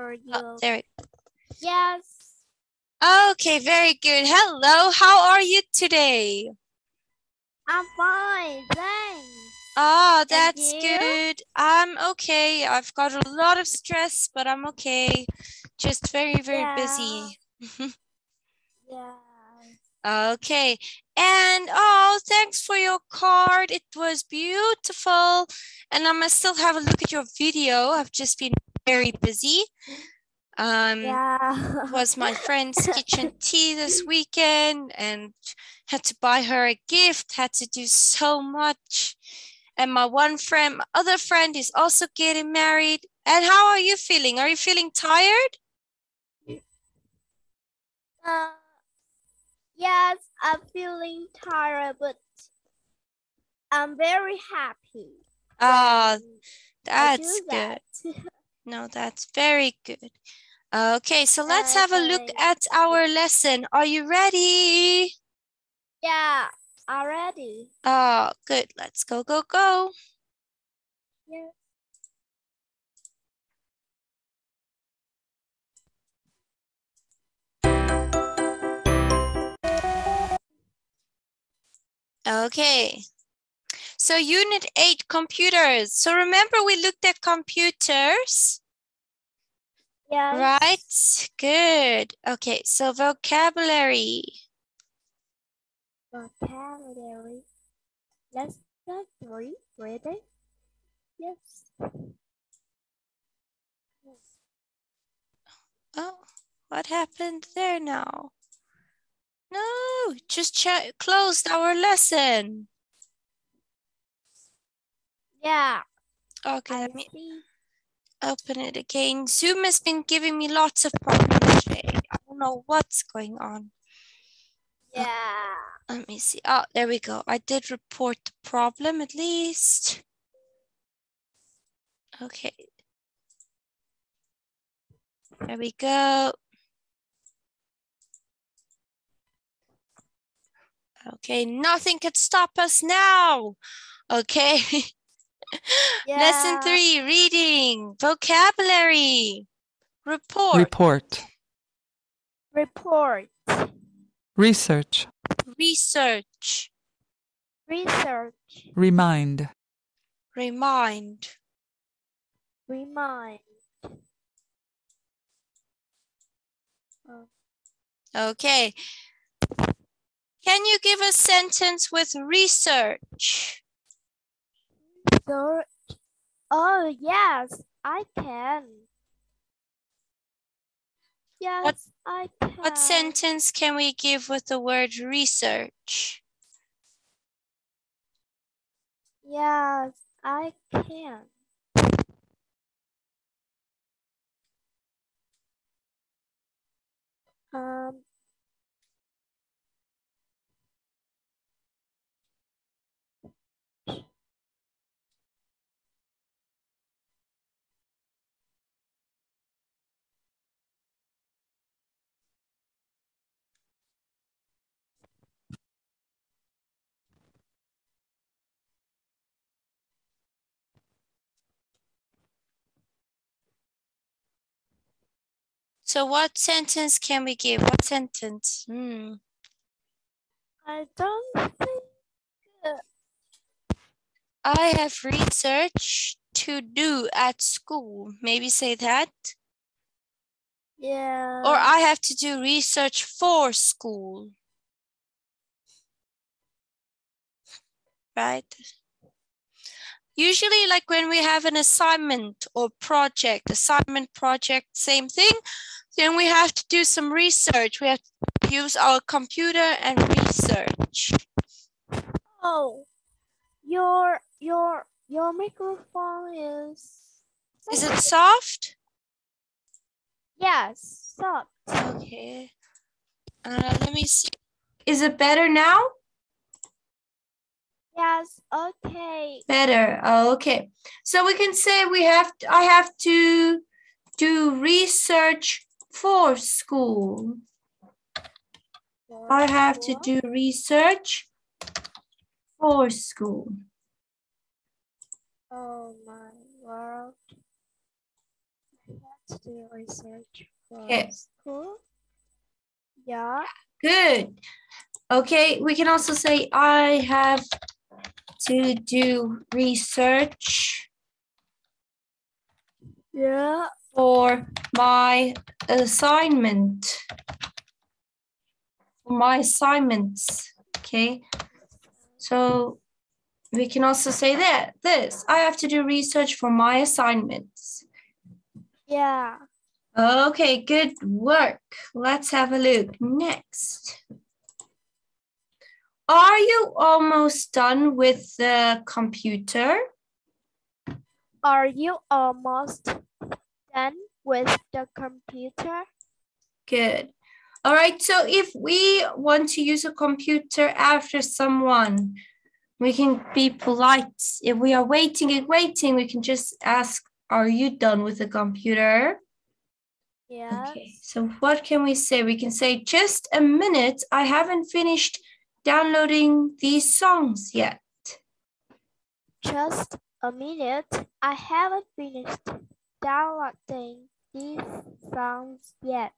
for oh, you. Oh, there we Yes. Okay, very good. Hello, how are you today? I'm fine. Thanks. Oh, that's good. I'm okay. I've got a lot of stress, but I'm okay. Just very, very busy. Yeah. Okay. And oh, thanks for your card. It was beautiful. And I must still have a look at your video. I've just been very busy. Um, Yeah. it was my friend's kitchen tea this weekend and had to buy her a gift, had to do so much. And my one friend, my other friend is also getting married. And how are you feeling? Are you feeling tired? Uh, yes, I'm feeling tired, but I'm very happy. Ah, when that's do good. No, that's very good. Okay, so let's have a look at our lesson. Are you ready? yeah, already. Oh, good. Let's go, go, go. Yeah. Okay. So unit eight, computers. So remember we looked at computers, Yes. right? Good. Okay, so vocabulary. Vocabulary. Let's three. Ready? Yes. Yes. Oh, what happened there now? No, just ch- closed our lesson. Yeah. Okay, I let me see. Open it again. Zoom has been giving me lots of problems today. I don't know what's going on. Yeah. Oh, let me see. Oh, there we go. I did report the problem at least. Okay. There we go. Okay, nothing can stop us now. Okay. Lesson three, reading, vocabulary, report, report, Report. research, research, Research. remind, remind. Remind. Okay. Can you give a sentence with research? Search. Oh, yes, I can. Yes, I can. What sentence can we give with the word research? Yes, I can. Um, So what sentence can we give? What sentence? Hmm. I don't think. I have research to do at school. Maybe say that. Yeah. Or I have to do research for school. Right? Usually, like when we have an assignment or project, assignment project, same thing, then we have to do some research. We have to use our computer and research. Oh, your your your microphone is. Is it soft? Yes. soft. Okay. Uh, let me see. Is it better now? Yes. Okay. Better. Oh, okay. So we can say we have to, I have to do research for school. I have to do research for school. Oh my world. I have to do research for Okay. school. Yeah. Good. Okay, we can also say I have to do research Yeah. For my assignment. For my assignments. Okay. So we can also say that this I have to do research for my assignments. Yeah. Okay, good work. Let's have a look. Next. Are you almost done with the computer? Are you almost done with the computer? Good. All right, so if we want to use a computer after someone, we can be polite. If we are waiting and waiting, we can just ask, Are you done with the computer? Yeah. Okay, so what can we say? We can say, Just a minute, I haven't finished downloading these songs yet. Just a minute. I haven't finished downloading these songs yet.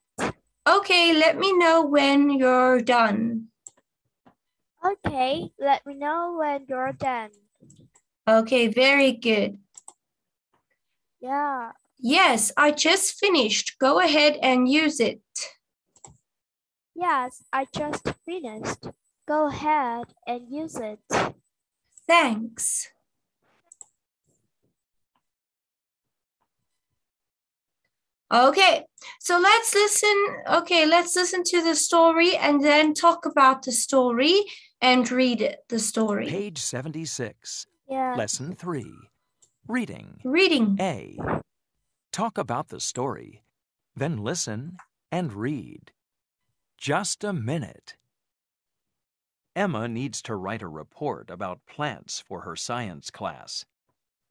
Okay, let me know when you're done. Okay, let me know when you're done. Okay, very good. Yeah. Yes, I just finished. Go ahead and use it. Yes, I just finished. Go ahead and use it. Thanks. Okay, so let's listen. Okay, let's listen to the story and then talk about the story and read it, the story. Page 76, Yeah. Lesson 3. Reading. Reading. A. Talk about the story, then listen and read. Just a minute. Emma needs to write a report about plants for her science class.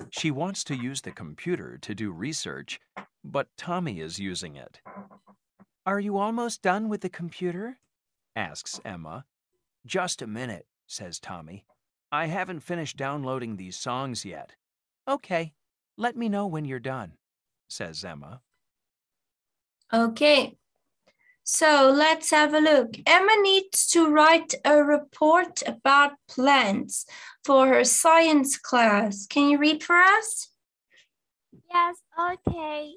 She wants to use the computer to do research, but Tommy is using it. Are you almost done with the computer? asks Emma. Just a minute, says Tommy. I haven't finished downloading these songs yet. Okay, let me know when you're done, says Emma. Okay, so let's have a look. Emma needs to write a report about plants for her science class. Can you read for us? Yes, okay.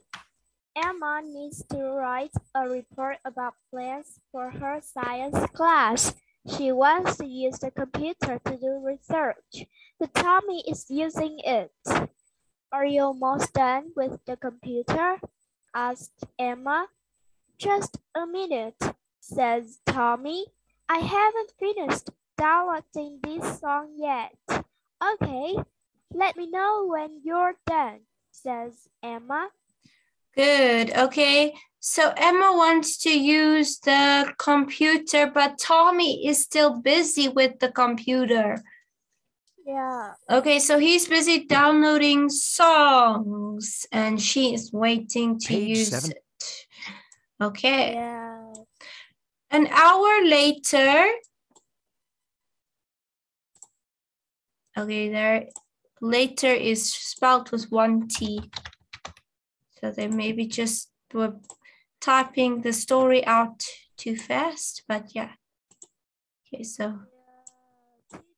Emma needs to write a report about plants for her science class. She wants to use the computer to do research, The Tommy is using it. Are you almost done with the computer? asked Emma. Just a minute, says Tommy. I haven't finished downloading this song yet. Okay, let me know when you're done, says Emma. Good. Okay. So Emma wants to use the computer, but Tommy is still busy with the computer. Yeah. Okay, so he's busy downloading songs and she is waiting to Page use seven. Okay. Yeah. An hour later. Okay, there later is spelled with one T. So they maybe just were typing the story out too fast, but yeah. Okay, so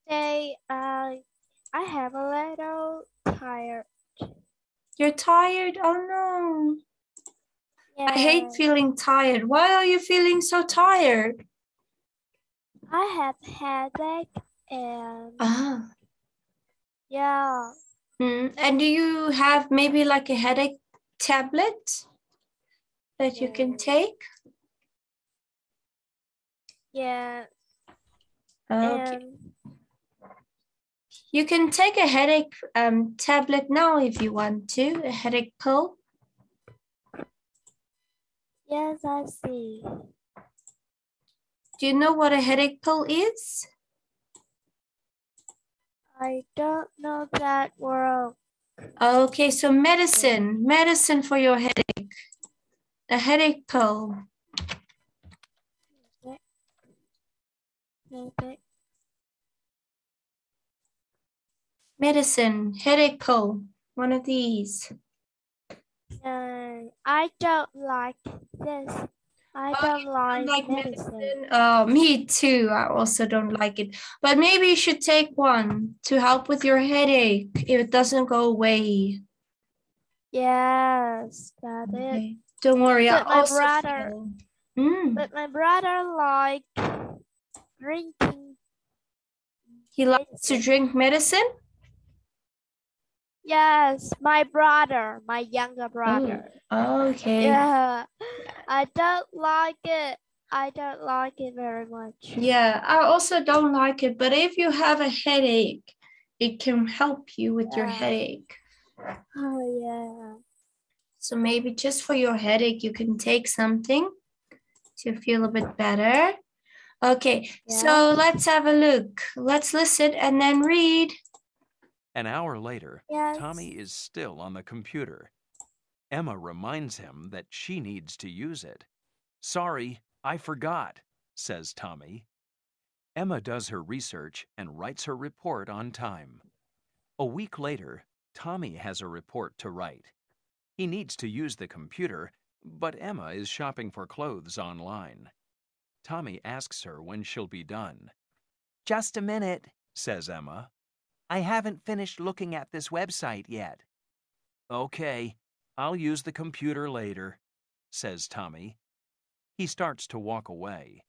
Today, I I have a little tired. you're tired? Oh no. Yeah. I hate feeling tired. Why are you feeling so tired? I have headache and Ah. yeah. Mm, And do you have maybe like a headache tablet that you can take? Yeah. Okay. You can take a headache um, tablet now if you want to, a headache pill. Yes, I see. Do you know what a headache pill is? I don't know that word. Okay, so medicine, medicine for your headache, a headache pill. Medicine, headache pill, one of these. Uh, I don't like this. I Oh, don't like, like medicine. medicine? Uh, me too. I also don't like it. But maybe you should take one to help with your headache if it doesn't go away. Yes, that's it. Okay. Don't worry. I But my also brother- feel- Mm, But my brother like drinking. he likes to drink medicine. Yes, my brother, my younger brother. Okay. Yeah, I don't like it. I don't like it very much. Yeah, I also don't like it. But if you have a headache, it can help you with your headache. Oh yeah. So maybe just for your headache, you can take something to feel a bit better. Okay, so let's have a look. Let's listen and then read. An hour later, Yes. Tommy is still on the computer. Emma reminds him that she needs to use it. Sorry, I forgot, says Tommy. Emma does her research and writes her report on time. A week later, Tommy has a report to write. He needs to use the computer, but Emma is shopping for clothes online. Tommy asks her when she'll be done. Just a minute, says Emma. I haven't finished looking at this website yet. Okay, I'll use the computer later, says Tommy. He starts to walk away.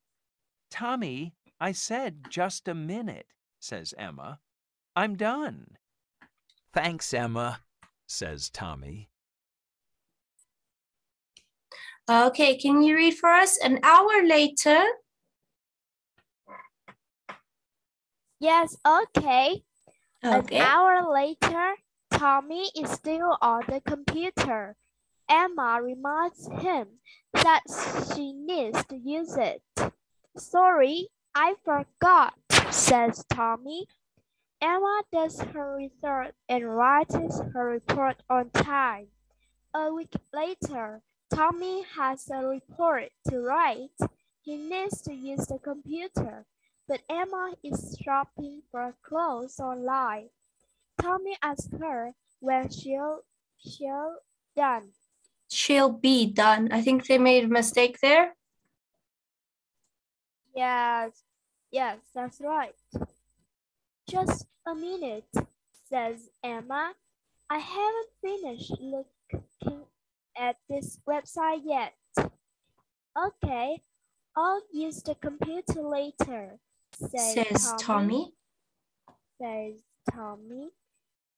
Tommy, I said just a minute, says Emma. I'm done. Thanks, Emma, says Tommy. Okay, can you read for us? An hour later. Yes, okay. Okay. An hour later, Tommy is still on the computer. Emma reminds him that she needs to use it. Sorry, I forgot, says Tommy. Emma does her research and writes her report on time. A week later, Tommy has a report to write. He needs to use the computer, but Emma is shopping for clothes online. Tommy asks her when she'll she'll done. She'll be done. I think they made a mistake there. Yes, yes, that's right. Just a minute, says Emma. I haven't finished looking at this website yet. Okay, I'll use the computer later, says, Says Tommy. Says Tommy.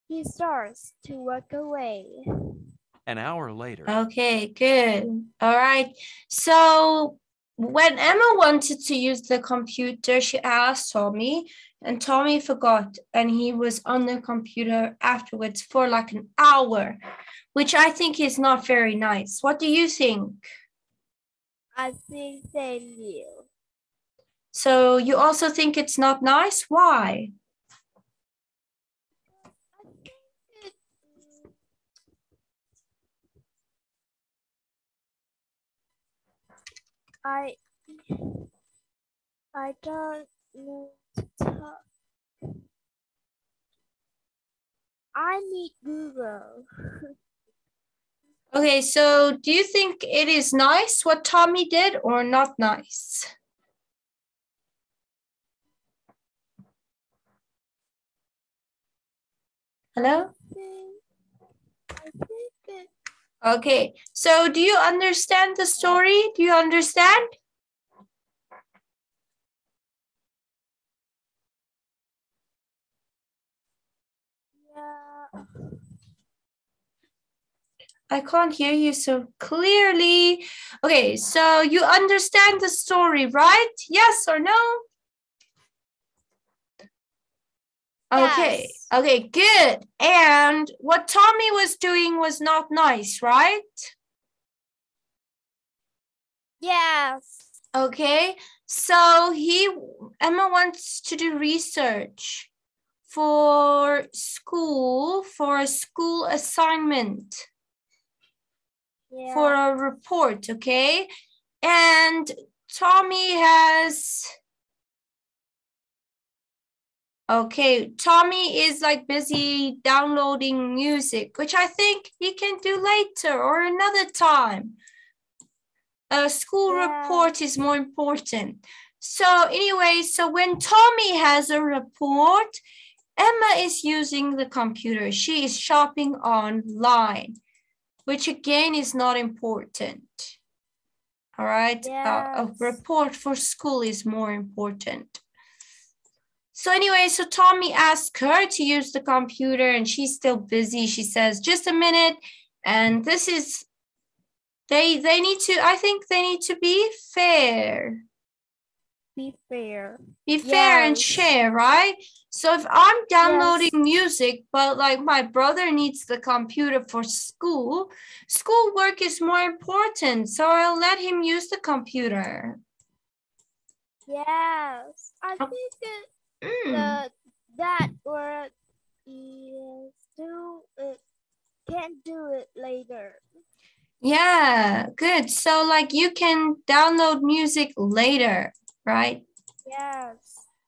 He starts to walk away. An hour later, Okay, good. All right. So when Emma wanted to use the computer, she asked Tommy, and Tommy forgot, and he was on the computer afterwards for like an hour, which I think is not very nice. What do you think? I think they knew. So you also think it's not nice? Why? I I I don't know to talk. I need Google. Okay, so do you think it is nice what Tommy did or not nice? Hello? Okay, so do you understand the story? Do you understand? yeah. I can't hear you so clearly. Okay, so you understand the story, right? Yes or no? Okay, Yes. okay, good. And what Tommy was doing was not nice, right? Yes. Okay, so he Emma wants to do research for school for a school assignment. Yeah. for a report, okay? And Tommy has Okay, Tommy is like busy downloading music, which I think he can do later or another time. A school report is more important. So anyway, so when Tommy has a report, Emma is using the computer. She is shopping online, which again is not important. All right, Uh, a report for school is more important. So anyway, so Tommy asked her to use the computer and she's still busy. She says, just a minute. And this is, they, they need to, I think they need to be fair. Be fair. Be fair and share, right? So if I'm downloading music, but like my brother needs the computer for school, schoolwork is more important. So I'll let him use the computer. Yes. I Oh. think it, Mm. the that word is do it can do it later. Yeah, good. So like you can download music later, right? Yes.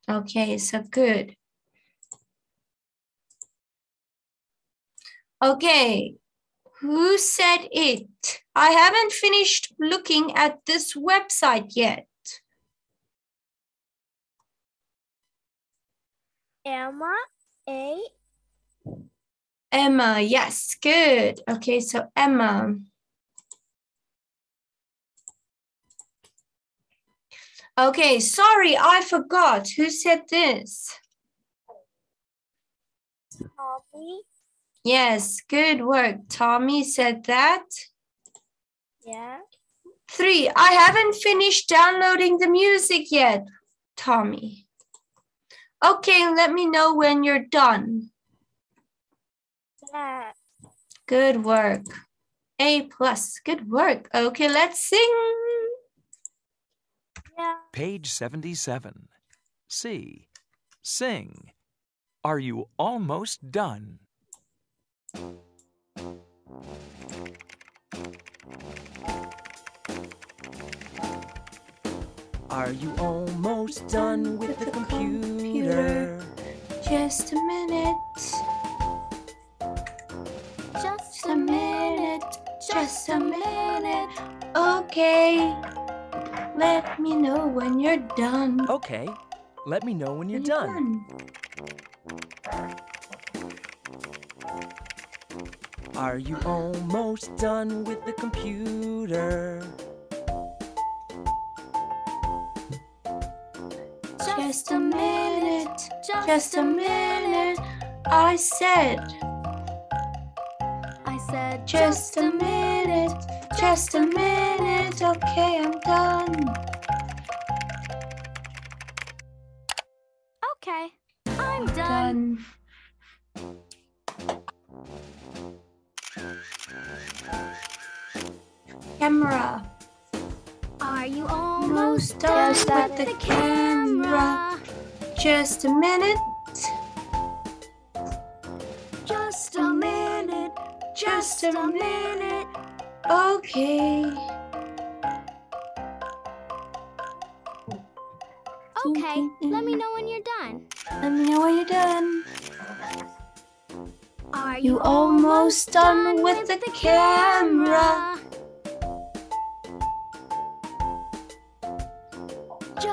Okay, so good. Okay, who said it? I haven't finished looking at this website yet. Emma A Emma, yes, good. Okay, so Emma. Okay, sorry, I forgot. Who said this? Tommy. Yes, good work. Tommy said that. Yeah. Three, I haven't finished downloading the music yet, Tommy. Okay, let me know when you're done. Yeah. Good work. A plus, good work. Okay, let's sing. Yeah. Page 77. C. Sing. Are you almost done? Are you almost done with the computer? Just a minute, Just a minute, just a minute. Okay, let me know when you're done. Okay, let me know when you're When done. Are you almost done with the computer? Just a minute, just a minute. I said, I said just a minute, just a minute. Okay, I'm done. Okay. I'm done. Done. Camera. Are you Almost done with the camera. Just a minute, Just a minute. just a minute. Okay. Okay. Let me know when you're done. Let me know when you're done. Are You almost done with the camera.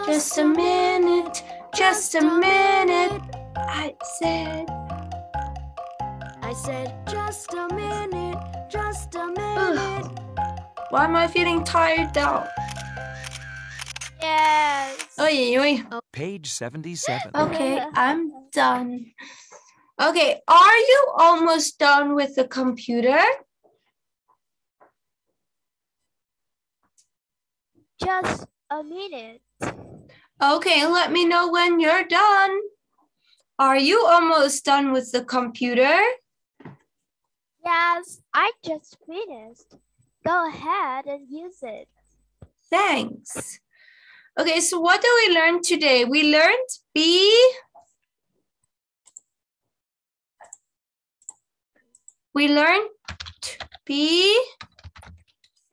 Just a minute, just a minute. I said, I said just a minute. Just a Ugh. why am I feeling tired now? Yes. Oy, oy. Page 77. Okay, I'm done. Okay, are you almost done with the computer? Just a minute. Okay, let me know when you're done. Are you almost done with the computer? Yes, I just finished. Go ahead and use it. Thanks. Okay, so what do we learn today? We learned be We learned be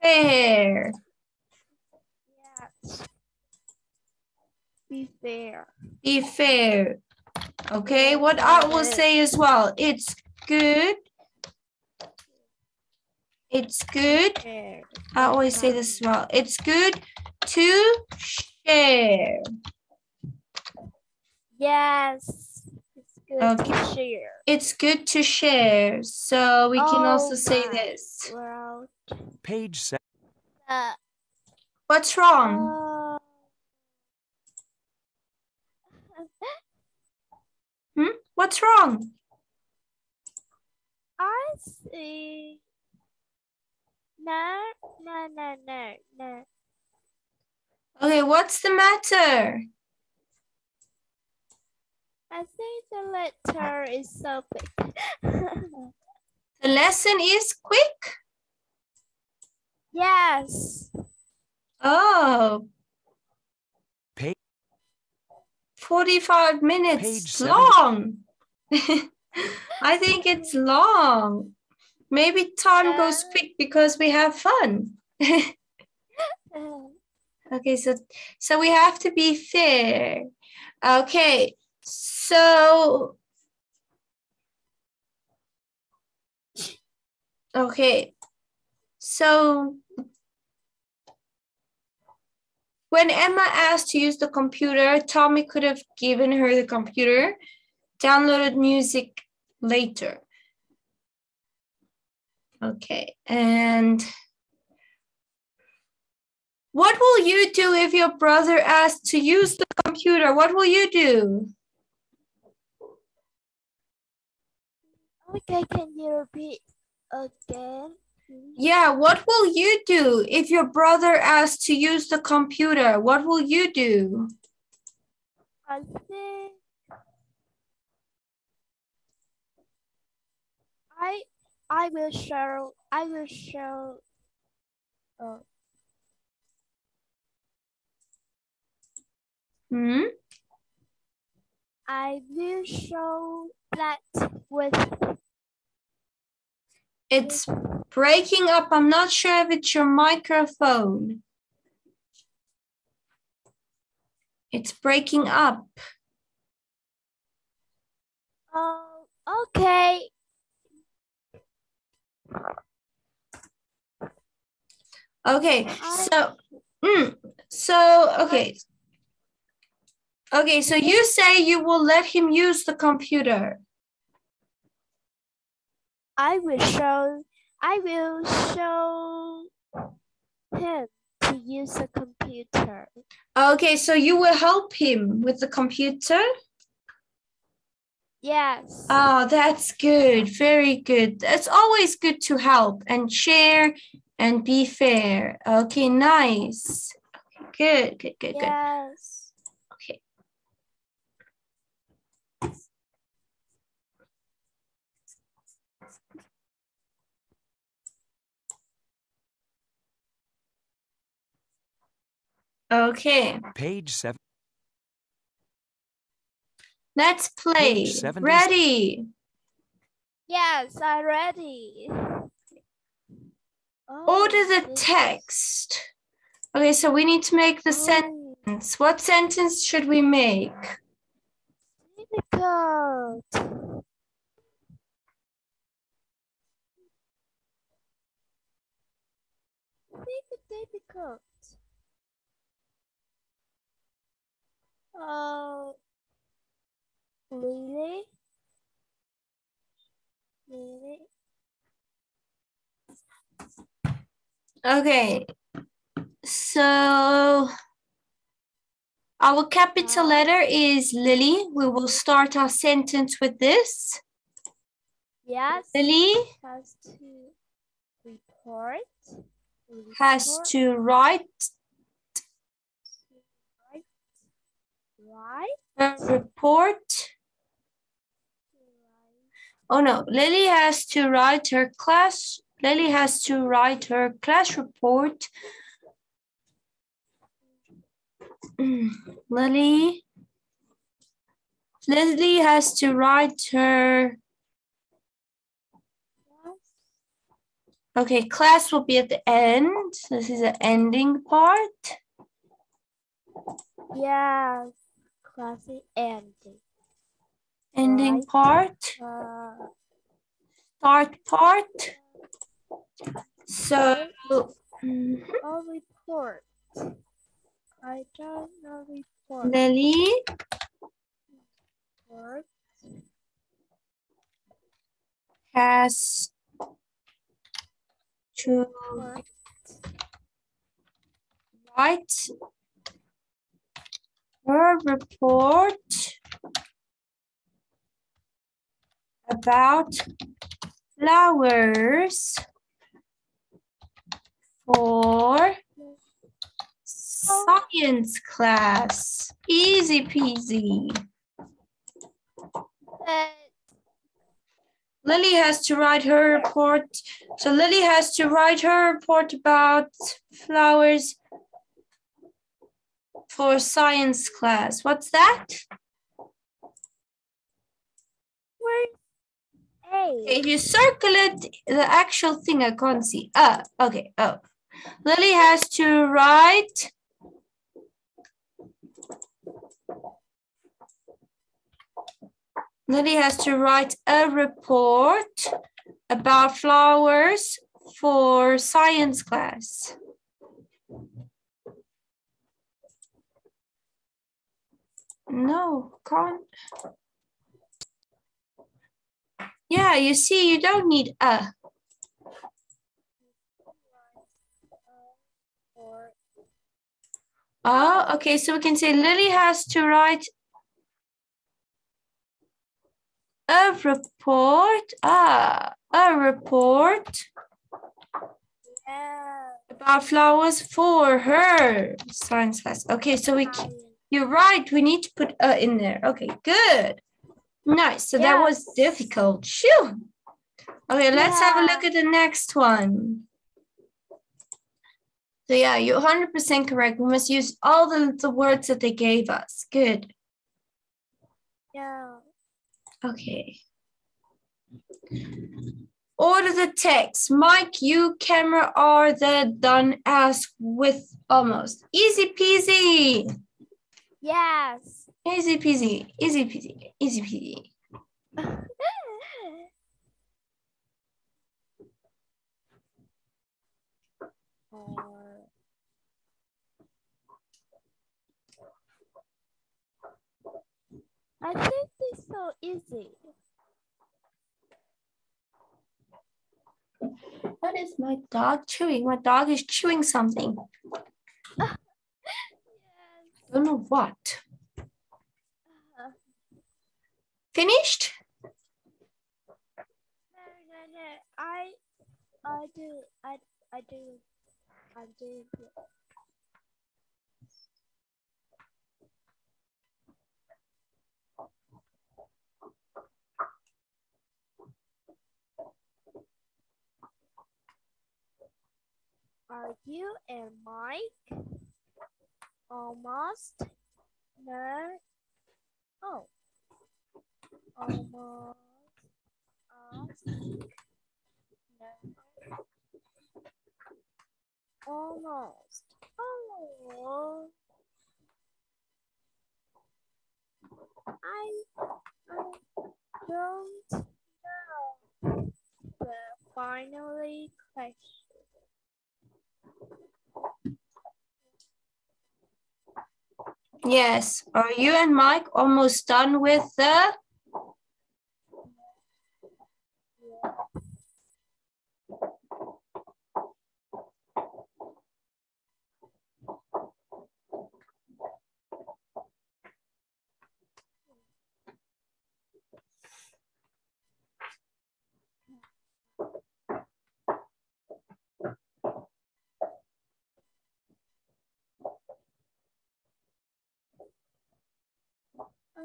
fair. Yes. Be fair. Be fair. Okay, what I will say as well. It's good. It's good. I always say this as well. It's good to share. Yes. It's good Okay. to share. It's good to share. So we can also Oh say my this. Well, Page 7. uh, What's wrong? uh, What's wrong? I see. No, no, no, no, no. Okay, what's the matter? I think the letter is so big. The lesson is quick. yes. Oh. Page- 45 minutes Page long. I think it's long. Maybe time goes quick because we have fun. Okay, so so we have to be fair. Okay, so okay, so when Emma asked to use the computer, Tommy could have given her the computer, downloaded music later. Okay, and what will you do if your brother asks to use the computer? What will you do? Okay, can you repeat again? Yeah, what will you do if your brother asks to use the computer? What will you do? I think I I will show I will show uh, Hmm? I will show that with It's breaking up. I'm not sure if it's your microphone. It's breaking up. oh okay Okay, so, mm, so, okay. Okay, so you say you will let him use the computer. I will show I will show him to use the computer. Okay, so you will help him with the computer? Yes. Oh, that's good. Very good. It's always good to help and share and be fair. Okay, nice. Okay, good, good, good, good. yes. Okay. Okay, Page 7. let's play. Ready? Yes, I'm ready. Oh, Order the this- text. Okay, so we need to make the Oh, sentence. What sentence should we make? difficult. Think difficult. Oh, really? Really? Okay, so our capital Uh, letter is Lily. We will start our sentence with this. Yes. Lily has to report. has to write Right. report. Oh no, Lily has to write her class. Lily has to write her class report. Lily. Lily has to write her. Okay, class will be at the end. This is the ending part. Yes. Classic ending. Ending Right. part, uh, start part. So, mhm, a report. I don't know report. Lily, Report. has to Report. write her report about flowers for science class. Easy peasy. Lily has to write her report. So Lily has to write her report about flowers for science class. What's that? where's A? If you circle it, the actual thing I can't see. Ah, okay. Oh, Lily has to write. Lily has to write a report about flowers for science class. No, can't. Yeah, you see, you don't need a. Oh, okay. So we can say Lily has to write a report. Ah, a report yeah. about flowers for her science class. Okay, so we c- you're right. We need to put a in there. Okay, good. Nice. So that was difficult. Phew. Okay, let's have a look at the next one. So yeah, you're 100% correct. We must use all the, the words that they gave us. Good. Yeah. Okay. Order the text. Mike, you, camera are the done as with almost. Easy peasy. Yes. Easy peasy. Easy peasy. Easy peasy. I think it's so easy. What is my dog chewing? My dog is chewing something. Don't know what. Finished? no, no, no. I, I do, I, I do, I do. Are you and Mike almost? No. Oh. Almost. No. Almost. Oh. I, I don't know the finally question. Yes. Are you and Mike almost done with the?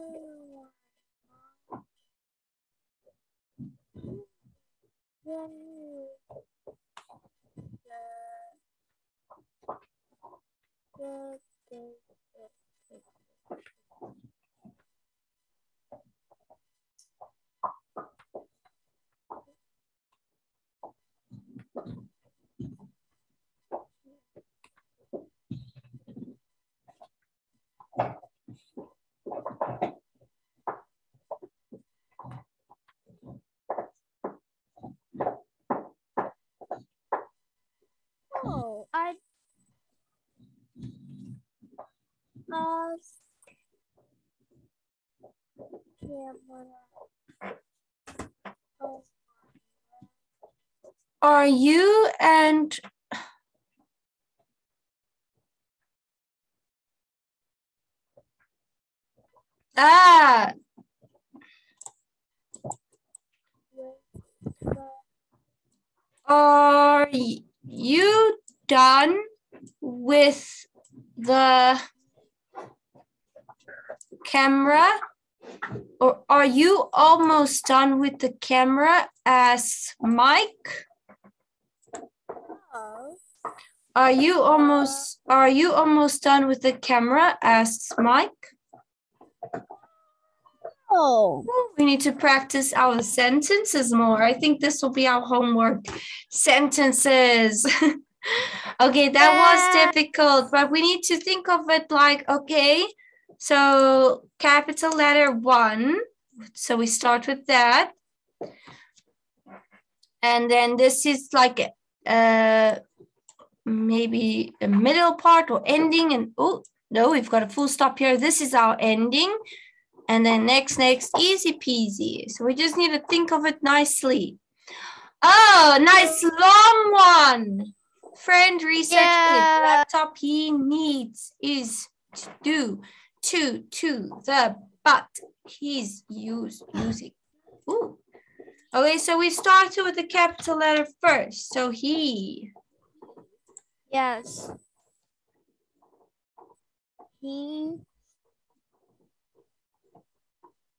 Oh. Then the, the, the, the, ask camera. Oh, Are you and Ah, are you done with the camera? Or are you almost done with the camera as Mike? oh, Are you almost are you almost done with the camera asks Mike? oh, We need to practice our sentences more. I think this will be our homework. Sentences. okay, that Yeah. was difficult, but we need to think of it like, okay, so capital letter one. So we start with that. And then this is like uh maybe a middle part or ending and oh no, we've got a full stop here. This is our ending. And then next, next, easy peasy. So we just need to think of it nicely. Oh, nice long one. Friend research Yeah. laptop he needs is to do to to the but he's use using. Ooh. Okay, so we started with the capital letter first. So he. yes. He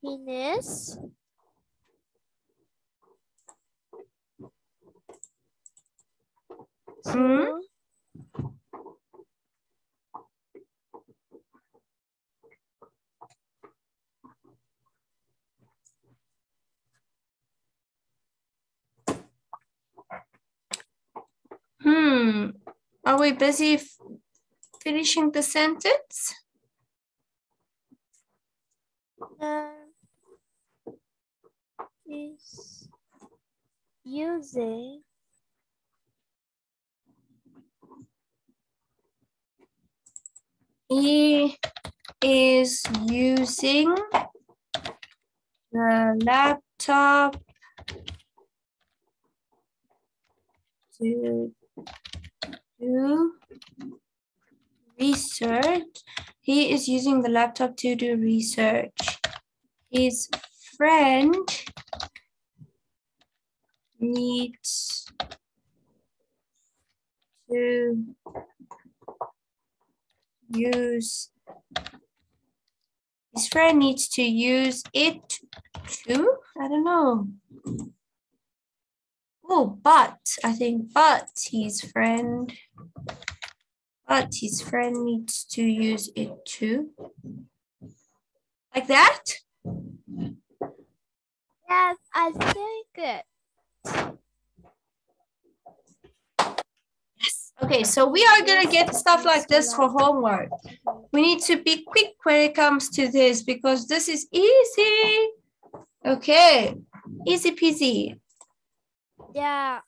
he needs Mhm. Hmm. Are we busy finishing the sentence? uh, is using He is using the laptop to do research. He is using the laptop to do research. His friend needs to use his friend needs to use it too. I don't know. Oh, but I think but his friend but his friend needs to use it too. Like that? yes, I think it. Yes. Okay, so we are gonna get stuff like this for homework. We need to be quick when it comes to this because this is easy. Okay, easy peasy. Yeah.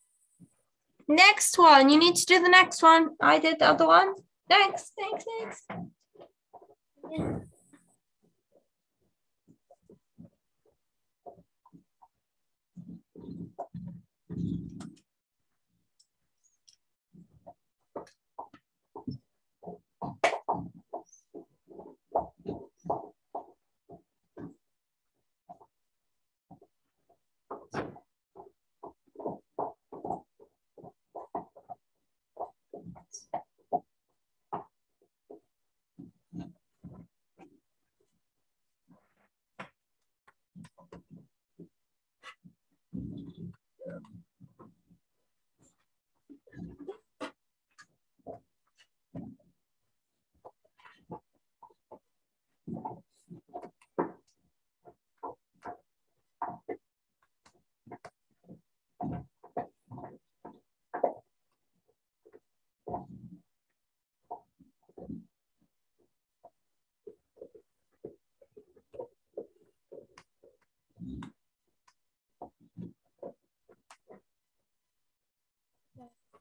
Next one. You need to do the next one. I did the other one. Next, next, next. Yeah.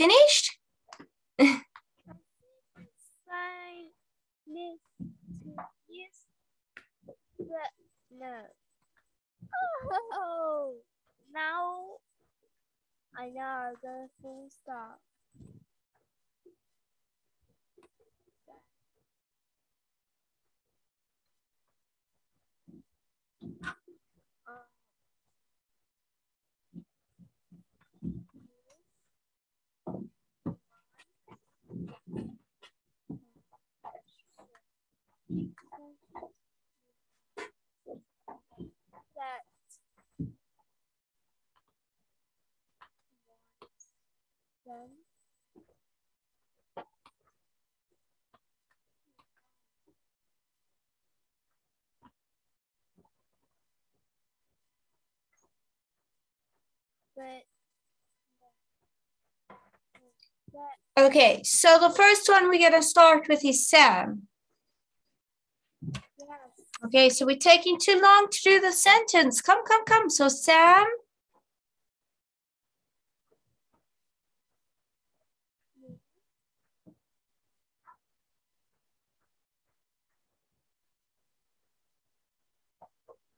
Finished? The no. Oh, now I know the full stop. That then but Okay, so the first one we're gonna start with is Sam. yes Okay, so we're taking too long to do the sentence. Come, come, come. So Sam,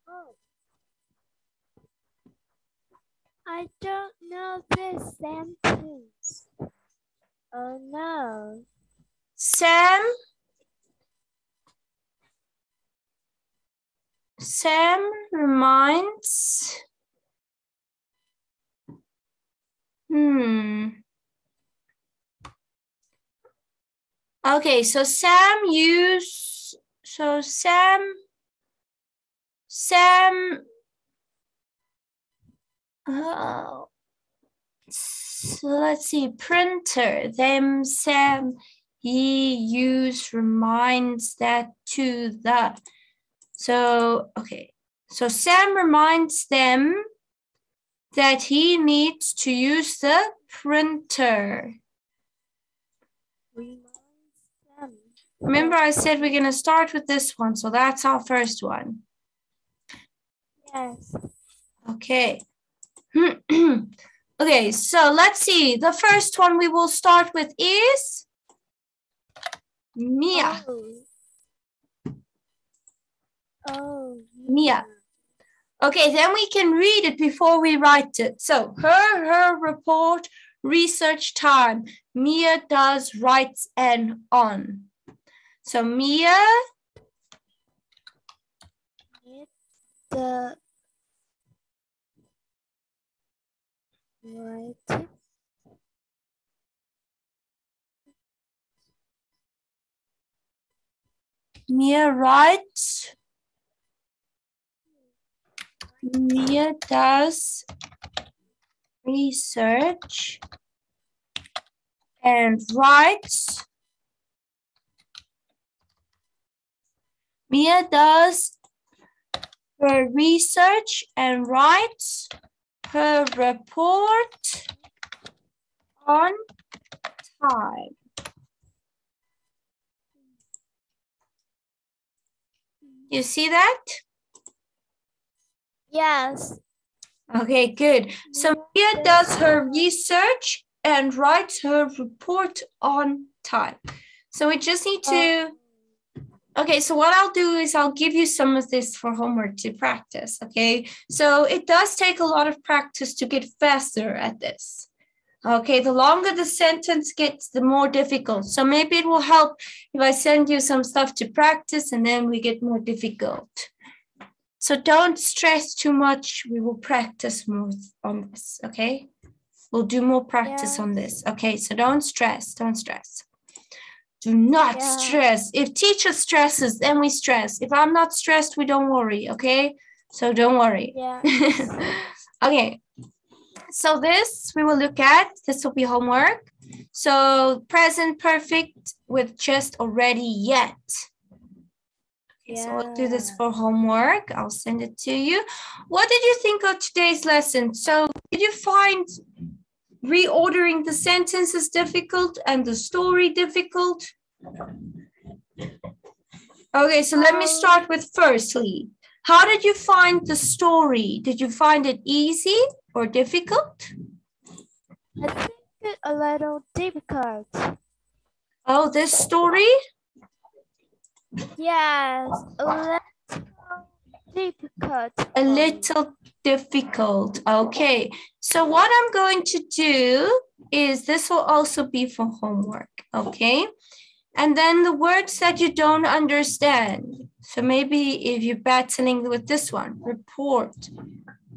Oh. I don't know this sentence. Oh no. Sam, Sam reminds. Hmm. Okay, so Sam use so Sam Sam oh so let's see printer them Sam he use reminds that to the so okay so Sam reminds them that he needs to use the printer remember I said we're going to start with this one so that's our first one Yes. Okay. okay, so let's see. The first one we will start with is Mia. Oh. Oh. Mia. Okay, then we can read it before we write it. So her, her report, research time. Mia does writes and on. So Mia The right. Mia writes. Mia does research and writes. Mia does her research and writes her report on time. You see that? Yes. Okay, good. So Mia does her research and writes her report on time. So we just need to. Okay, so what I'll do is I'll give you some of this for homework to practice. Okay, so it does take a lot of practice to get faster at this. Okay, the longer the sentence gets, the more difficult. So maybe it will help if I send you some stuff to practice and then we get more difficult. So don't stress too much. We will practice more on this, okay? We'll do more practice on this. Okay, so don't stress, don't stress. Do not Yeah. stress. If teacher stresses, then we stress. If I'm not stressed, we don't worry, okay? So don't worry. Yeah. okay. So this we will look at. This will be homework. So present perfect with just already yet. Okay, so we'll do this for homework. I'll send it to you. What did you think of today's lesson? So did you find reordering the sentences difficult and the story difficult? Okay, so let me start with firstly. How did you find the story? Did you find it easy or difficult? I think it a little difficult. Oh, this story? Yes, a difficult. A oh. little difficult. Okay. So what I'm going to do is this will also be for homework. Okay. And then the words that you don't understand. So maybe if you're battling with this one, report,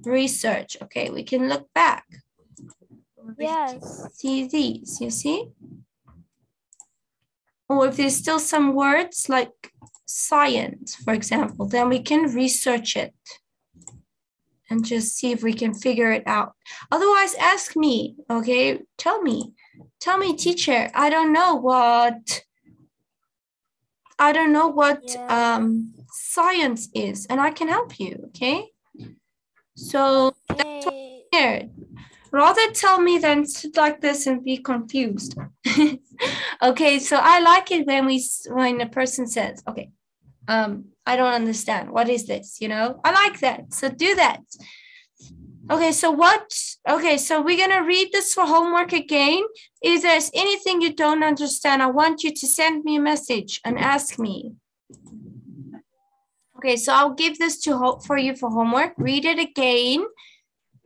research. Okay, we can look back. Yes. See these, you see? Or if there's still some words like science, for example, then we can research it and just see if we can figure it out. Otherwise, ask me, okay? Tell me, tell me, teacher, I don't know what, I don't know what Yeah. um, science is, and I can help you, okay? So Okay. here. Rather tell me than sit like this and be confused. okay, so I like it when we when a person says, "Okay, um, I don't understand. What is this?" You know, I like that. So do that. Okay, so what? Okay, so we're gonna read this for homework again. If there's anything you don't understand, I want you to send me a message and ask me. Okay, so I'll give this to ho- for you for homework. Read it again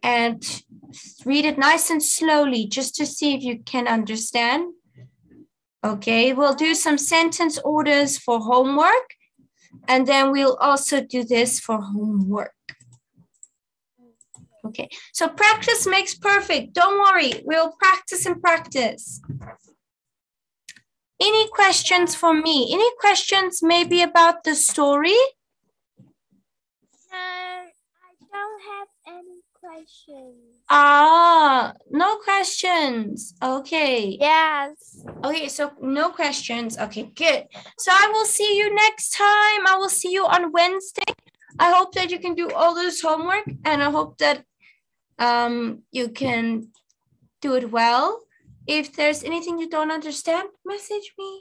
and read it nice and slowly just to see if you can understand. Okay, we'll do some sentence orders for homework and then we'll also do this for homework. Okay, so practice makes perfect. Don't worry, we'll practice and practice. Any questions for me? Any questions maybe about the story? No, I don't have any questions. Ah, no questions. Okay. Yes. Okay, so no questions. Okay, good. So I will see you next time. I will see you on Wednesday. I hope that you can do all this homework and I hope that um you can do it well. If there's anything you don't understand, message me.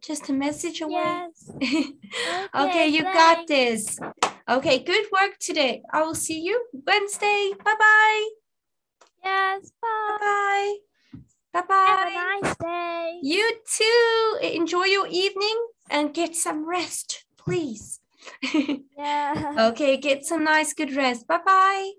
Just a message away. Yes. okay, you got this. Okay, good work today. I will see you Wednesday. Bye-bye. Yes. Bye. Bye-bye. Have Bye-bye. a nice day. You too. Enjoy your evening and get some rest, please. Yeah. okay, get some nice, good rest. Bye bye.